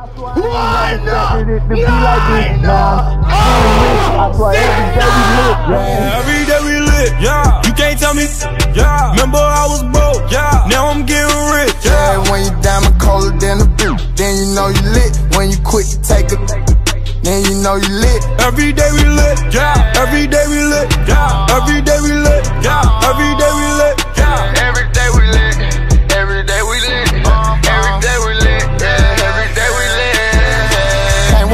Oh, why not? Every day we lit, yeah. You can't tell me, yeah. Remember I was broke, yeah. Now I'm getting rich, yeah. Yeah, when you diamond colder than a bitch, then you know you lit. When you quit, you take a, then you know you lit. Every day we lit, yeah. Every day we lit, yeah. Every day we lit, yeah. Every day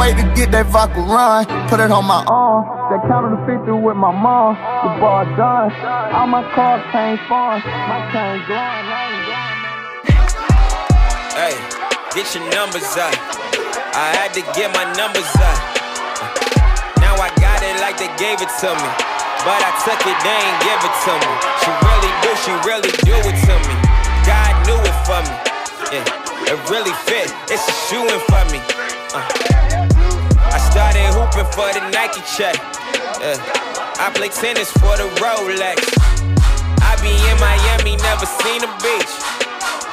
wait to get that vodka run. Put it on my arm. That counter to 50 with my mom. The bar done. All my cars came fun. My chain glowing. Hey, get your numbers up. I had to get my numbers up. Now I got it like they gave it to me. But I took it, they ain't give it to me. She really do, she really do it to me. God knew it for me. Yeah, it really fit. It's a for the Nike check. Yeah. I play tennis for the Rolex. I be in Miami, never seen a beach.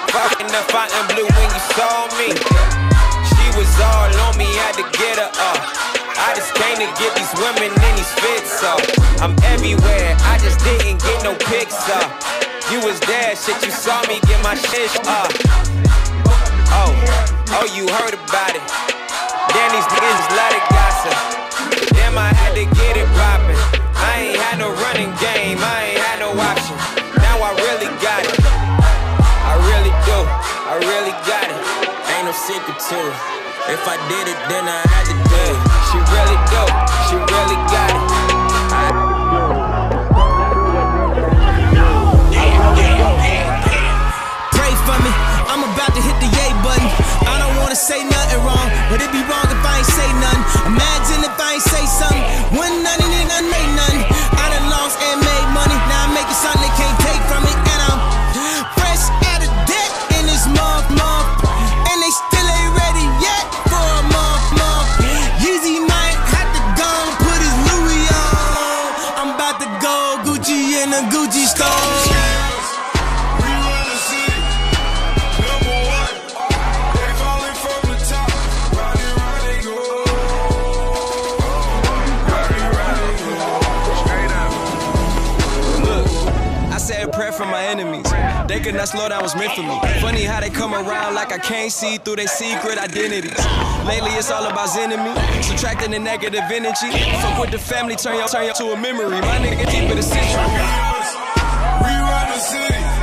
Fucking the Fontainebleau when you saw me. She was all on me, had to get her up. I just came to get these women in these fits. I'm everywhere, I just didn't get no pics up. You was there, shit, you saw me get my shit up. Oh, oh, you heard about it. Danny's niggas let it gossip. Damn, I had to get it poppin'. I ain't had no running game, I ain't had no option. Now I really got it. I really do, I really got it. Ain't no secret to it. If I did it, then I had to do it. She really do, she really got it. Me, I'm about to hit the yay button. I don't wanna say nothing wrong, Gucci in a Look, I said a prayer for my enemies. They could not slow down, was meant for me. Funny how they come around like I can't see through their secret identities. Lately, it's all about enemy, subtracting the negative energy. Fuck with the family, turn your turn your to a memory. My nigga keep it run the city.